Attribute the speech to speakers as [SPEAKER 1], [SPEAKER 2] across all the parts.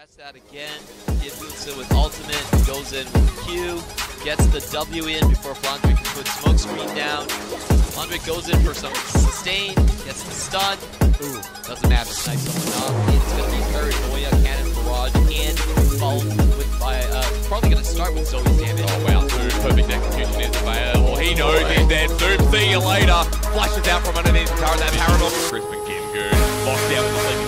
[SPEAKER 1] Test that again. Kid moves in with ultimate, goes in with Q, gets the W in before Flandre can put smoke screen down. Flandre goes in for some sustain, gets the stun. Ooh, doesn't matter, snipe someone up. It's gonna be Paranoia, Cannon Barrage, and followed with by uh probably gonna start with Zoe's damage.
[SPEAKER 2] Oh wow, Zoom, perfect execution is available. He knows he's dead. Zoom, see you later. Flashes out from underneath the tower. That paranormal. Crispin Gimgoon. Locked down with the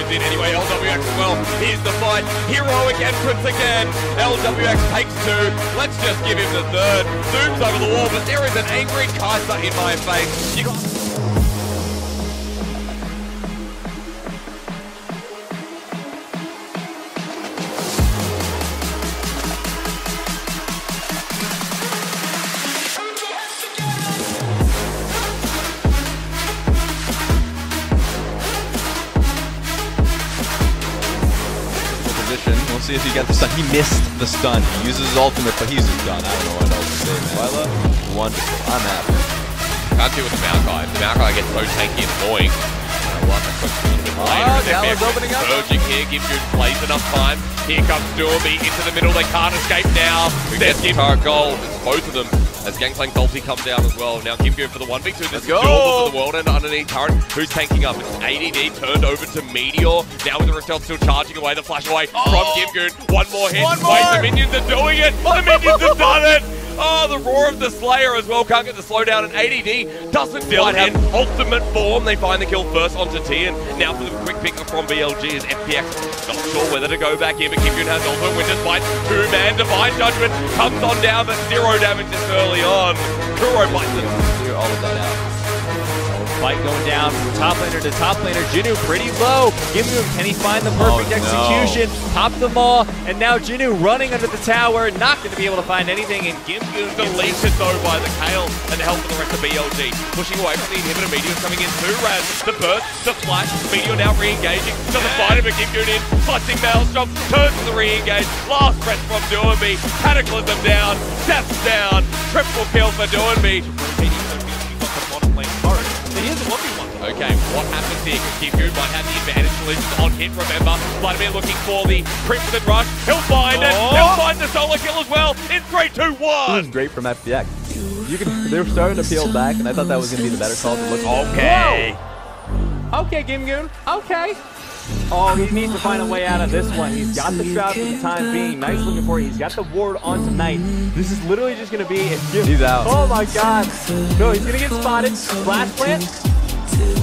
[SPEAKER 2] Gimgoon's in anyway. LWX well. Here's the fight. Heroic entrance again. LWX takes two. Let's just give him the third. Zoom's over the wall, but there is an angry Kaiser in my face. You got
[SPEAKER 3] We'll see if he got the stun. He missed the stun. He uses his ultimate, but he's done. I don't know what else to say, man. Wonderful. I'm happy.
[SPEAKER 2] Can't deal with the Maokai. The Maokai gets so tanky and annoying. Uh, we'll to push a little bit later.
[SPEAKER 3] Oh,
[SPEAKER 2] and then
[SPEAKER 3] Gallows
[SPEAKER 2] Bear
[SPEAKER 3] opening up.
[SPEAKER 2] Surging here, Gimgoon plays enough time. Here comes Doinby into the middle. They can't escape now. There's Gimgoon gold. It's both of them. As Gangplank's ulti comes down as well. Now Gimgoon for the 1v2. This
[SPEAKER 3] Let's
[SPEAKER 2] is
[SPEAKER 3] go.
[SPEAKER 2] doable for the world and underneath turret. Who's tanking up? It's ADD turned over to Meteor. Now with the Restel still charging away the flash away from oh! Gimgoon. One more hit.
[SPEAKER 3] One
[SPEAKER 2] Wait, the minions are doing it. The minions have done it. Roar of the Slayer as well. Can't get the slowdown, and ADD doesn't deal in ultimate form. They find the kill first onto T and Now for the quick pick up from BLG is FPX. Not sure whether to go back in, but Kimyun has ultimate. Winter's fight. Two-man Divine Judgment comes on down, but zero damage this early on. Kuro bites it.
[SPEAKER 3] Clear all of that out.
[SPEAKER 4] Going down from top laner to top laner. Jinu pretty low. Gimgoon, can he find the perfect
[SPEAKER 3] Oh, no.
[SPEAKER 4] execution? Pop them all. And now Jinu running under the tower. Not going to be able to find anything. And Gimgoon
[SPEAKER 2] Deleted though by the Kale and the help of the rest of BLG. Pushing away from the inhibitor. Meteor's coming in. Two Raz. The burst. The flash. Meteor now re-engaging. Doesn't find him. But Gimgoon in. Clutching Maelstrom. Turns to the re-engage. Last breath from Doinby. Cataclysm down. Death down. Triple kill for Doinby.
[SPEAKER 4] He is a 1v1.
[SPEAKER 2] Okay, what happens here? Gimgoon might have the advantage. Collisions on hit, remember. Vladimir looking for the Crimson Rush. He'll find it.
[SPEAKER 4] Oh.
[SPEAKER 2] He'll find the solo kill as well. In 3, 2,
[SPEAKER 3] It was
[SPEAKER 2] 1.
[SPEAKER 3] great from FPX. You can, they're starting to peel back, and I thought that was going to be the better call to look for.
[SPEAKER 2] Okay.
[SPEAKER 4] Okay, Gimgoon. Okay. Oh, he needs to find a way out of this one. He's got the shroud for the time being. Nice looking for it. He's got the ward on tonight. This is literally just going to be... If Gim-
[SPEAKER 3] He's out.
[SPEAKER 4] Oh, my God. No, he's going to get spotted. Flash plant.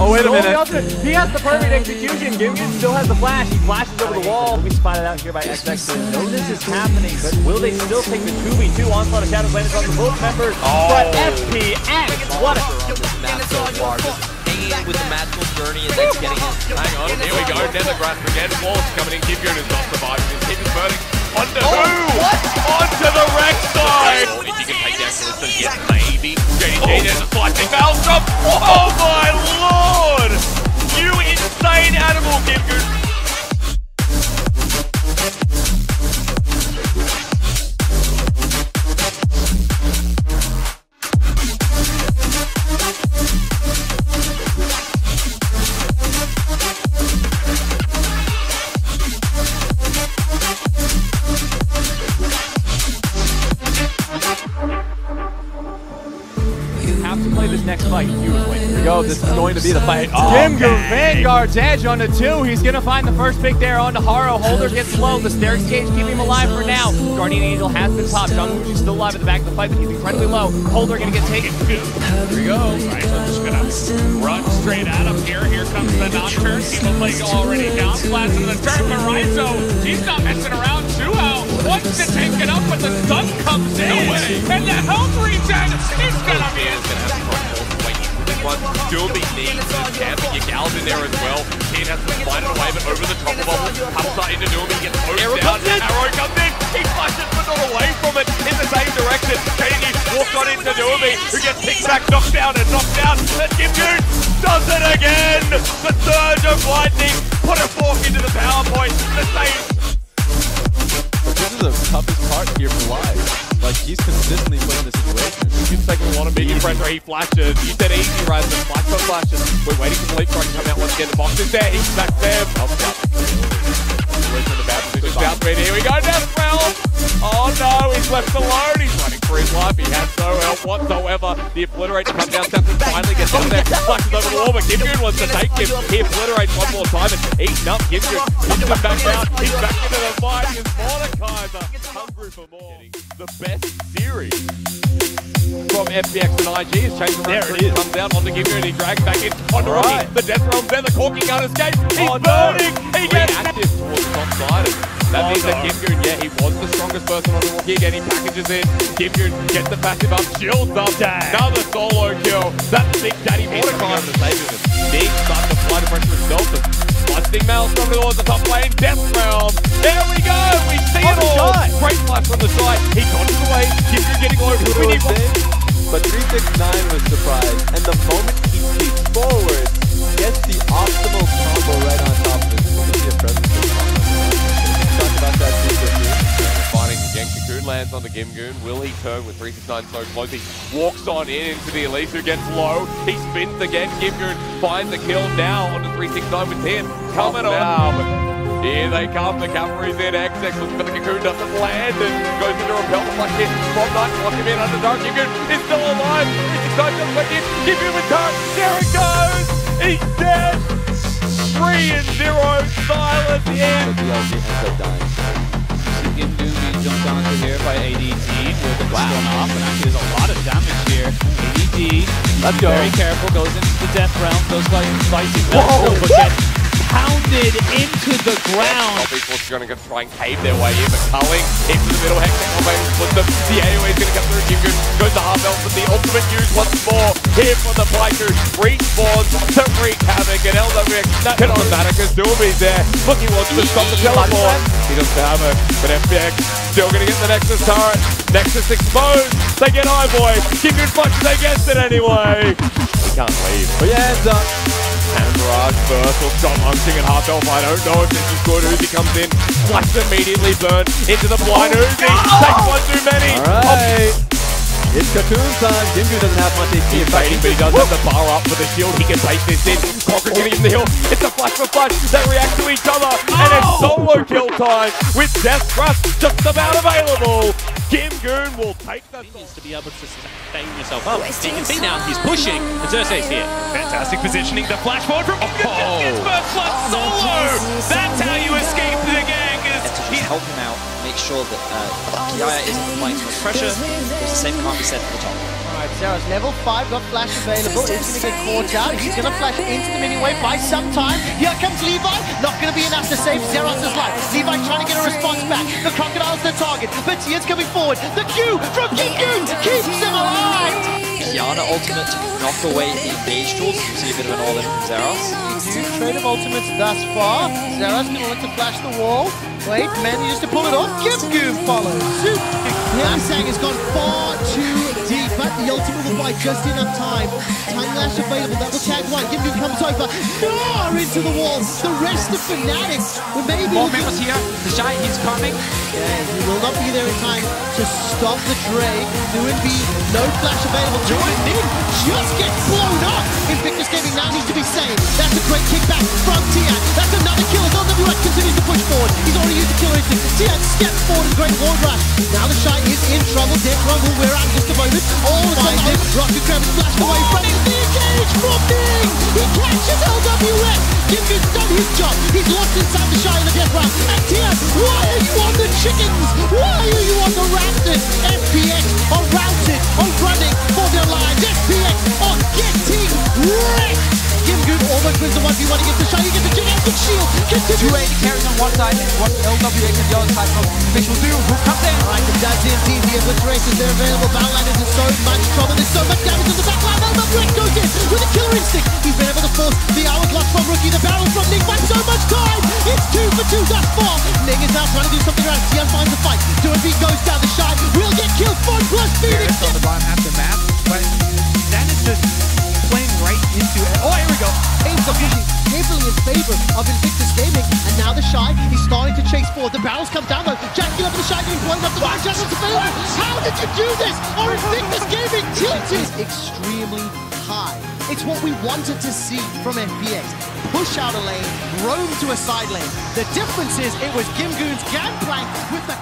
[SPEAKER 3] Oh, wait a
[SPEAKER 4] Oh, the
[SPEAKER 3] minute.
[SPEAKER 4] He has the perfect execution. Gimgoon still has the flash. He flashes over the wall. We spotted out here by XX. They know this is happening, but will they still take the 2v2 onslaught of Shadow Blade on the both members? Oh. But FPX, what a...
[SPEAKER 1] on this map so far. Just hanging in with the magical journey and then getting in.
[SPEAKER 2] Hang on, here we go. Nether Grasp again. Wallace coming in. Gimgoon is not surviving. His hit is burning. Onto who? Oh, what? Onto the Rex side. If you can take down Callisto, yes, maybe. JDG, there's a slicing maelstrom. Oh my lord! You insane animal, Gimgoon.
[SPEAKER 4] Have to play this next fight beautifully.
[SPEAKER 3] Here we go. This is going to be the fight. Oh,
[SPEAKER 4] Gimgoon Vanguard's edge on the two. He's gonna find the first pick there on the Haro. Holder gets low. The Stair Gauge keeping him alive for now. Guardian Angel has been popped. Jung Woo's still alive at the back of the fight, but he's incredibly low. Holder gonna get taken.
[SPEAKER 2] Here we go. Right, so just gonna run straight at him here. Here comes the Nocturne. Evil Plague already down. Flash in the turn, but Raizo, he's not messing around. Shuao wants to take it up, but the sun comes in. And the health regen is gonna be it. One, Doinby needs to camp, but your gal's in there as well. Kid has to find it away, but over the top of bubble, Hamza into Doinby, gets pushed
[SPEAKER 1] Arrow
[SPEAKER 2] down.
[SPEAKER 1] comes in.
[SPEAKER 2] Arrow comes in, he flashes, but not away from it, in the same direction. Kennedy walks on into Doinby, who gets picked back, knocked down, and knocked down. And Gimgoon does it again! The surge of lightning, put a fork into the power point, the same
[SPEAKER 3] This is the toughest part here for live. Like, he's consistently put in this situation.
[SPEAKER 2] He's a lot of medium pressure. He flashes. You said easy rather than flash for flashes. We're waiting for the leapfrog to come out once again. The box is there. He's back there. Oh, yeah. Ultimate. Here we go, Death Realm. Oh no, he's left alone. He's running for his life. He has no help whatsoever. The obliterator comes down, Samson finally gets down there, flashes over the wall, but Gimgoon wants to take him. He obliterates one more time and eating up Gimgoon. Puts him back down. He's back into the fight. He's Mordekaiser. Hungry for more. The best series from FPX and IG is chasing
[SPEAKER 4] There
[SPEAKER 2] around.
[SPEAKER 4] it is.
[SPEAKER 2] Comes down onto Gimgoon and he drags back in onto Rocky.
[SPEAKER 3] right.
[SPEAKER 2] The Death Realm's there. The Corky can't escape. He's
[SPEAKER 3] Oh, no.
[SPEAKER 2] burning. He gets active towards top side. That
[SPEAKER 4] Oh,
[SPEAKER 2] means that
[SPEAKER 4] no.
[SPEAKER 2] Gimgoon, yeah, he was the strongest person on the Rookie. Again, he packages in. Gimgoon gets the passive up, shields up.
[SPEAKER 4] Dang.
[SPEAKER 2] Another solo kill. That's Big Daddy Mordecai. The saving him. Big starting to apply the pressure himself. And Busting Maelstrom towards the top lane. Death Realm. There we go. We see
[SPEAKER 4] On
[SPEAKER 2] it
[SPEAKER 4] the
[SPEAKER 2] all.
[SPEAKER 4] side.
[SPEAKER 2] Great flash from the side. He dodges away. Gimgoon getting low. We need one.
[SPEAKER 3] But 369 was surprised, and the moment he leaps forward, gets the optimal combo right on top of it. This could be a presence Talk about that too, quickly.
[SPEAKER 2] Fighting again, Cocoon lands on the Gimgoon. Will he turn with 369 so close? He walks on in into the Elise who gets low. He spins again. Gimgoon finds the kill now onto 369 with 10. Coming on. Now, but here they come. The cavalry's in. XX looking for the Cocoon. Doesn't land and goes into a repel the flash hit from Knight. Lock him in under dark. Gimgoon is still alive. 369 just back in. Gimgoon with turn. There it goes. He's dead. Three and zero.
[SPEAKER 3] But
[SPEAKER 2] in.
[SPEAKER 3] the LG ends up dying.
[SPEAKER 5] Gimgoon being jumped onto here by ADT with a wow. off, and actually there's a lot of damage here. ADT,
[SPEAKER 3] Let's go.
[SPEAKER 5] very careful, goes into the death realm, goes like Velcro, but gets pounded into the ground.
[SPEAKER 2] Zombie Force are going to try and cave their way in, but Culling into the middle, Hextech on way with them. The AoE is going to come through. Gimgoon goes to half health, but the ultimate use once more. Here for the Piker, respawns to wreak havoc, and LWX can automaticus Doomy's there. Look, he wants to stop the teleport. He doesn't have it, but FPX still going to get the Nexus turret. Nexus exposed. They get Eye Boy. Gimgoon flushes against it anyway. He can't leave.
[SPEAKER 3] But yeah, hands up.
[SPEAKER 2] And burst will stop hunting half health. I don't know if this is good. Uzi comes in, flash immediately burned into the blind Uzi.
[SPEAKER 3] It's Cocoon time. Gimgoon doesn't have much HP.
[SPEAKER 2] He's baiting, but he does have the bar up for the shield. He can bait this in. Conqueror's gonna him the hill. It's a flash for flash. They react to each other. And it's oh! solo kill time with Death Thrust just about available. Gimgoon will take the
[SPEAKER 5] needs to be able to sustain yourself up. You can see now he's pushing, and Xerxes here.
[SPEAKER 6] Fantastic positioning. The flash forward from oh. gets first blood oh, solo. That's how you escape
[SPEAKER 7] help him out, make sure that uh, Kiaya isn't applying too much pressure, because the same can't be said for the top.
[SPEAKER 8] Alright, Zeros level 5 got flash available. He's going to get caught out. He's going to flash into the mini wave by some time. Here comes Levi. Not going to be enough to save Zeros' life. Levi trying to get a response back. The Crocodile's the target. But Tian's coming forward. The Q from Gimgoon keeps him alive.
[SPEAKER 7] Kiana ultimate to knock away the engage tools. You see a bit of an all-in from Zeros.
[SPEAKER 8] Two trade of ultimates thus far. Zeros going to look to flash the wall. Wait, manages to pull it off. Gimgoon follows suit.
[SPEAKER 9] Namsang has gone far too deep, but the just enough time. Time lash available, will tag white. Gimgoon comes over, far into the wall. The rest of Fanatics will maybe...
[SPEAKER 5] More members here. The Shy, he's coming.
[SPEAKER 9] Okay, he will not be there in time to stop the Drake. Doinby, no flash available. Jordan Nin just gets blown up. Invictus Gaming now needs to be saved. That's a great kickback from Tian. That's another kill as LWX continues to push forward. He's already used the killer instinct. Tian steps forward in great ward rush. Now the Shy is in trouble. Death Realm will wear out in just a moment. All the time, Rocket Crab is flashed away from the catches LWX. Gimgoon's done his job. He's lost inside the Shy in the Death Realm. And Tian, why are you on the chickens? Why are you on the Raptors? FPX are routed, are running for their lives. FPX are getting wrecked. Gimgoon almost wins the 1v1 against the Shy. He gets a gigantic shield. Continues.
[SPEAKER 5] 280 carries on one side, one LWX on the other side from Visual Duo, who comes in.
[SPEAKER 9] Alright, the Dad's indeed the obliterators, they're available. Battleline is in so much trouble. There's so much damage on the back line. LWX goes in with a killer instinct. He's been able to force the hourglass from Rookie. The barrel from Ning by so much time. It's two for two thus far. Ning is now trying to do something around. Tian finds the fight. Doing goes down the shy. Will get killed. Fun plus Phoenix.
[SPEAKER 6] on the bottom half the map, but
[SPEAKER 9] heavily in favor of Invictus Gaming. And now the Shy, he's starting to chase forward. The barrels come down though. Jacking up the Shy getting blown up. The Ryan Jackson's available. How did you do this? Or Invictus Gaming tilted. Extremely high. It's what we wanted to see from FPX. Push out a lane, roam to a side lane. The difference is it was Gimgoon's gangplank with the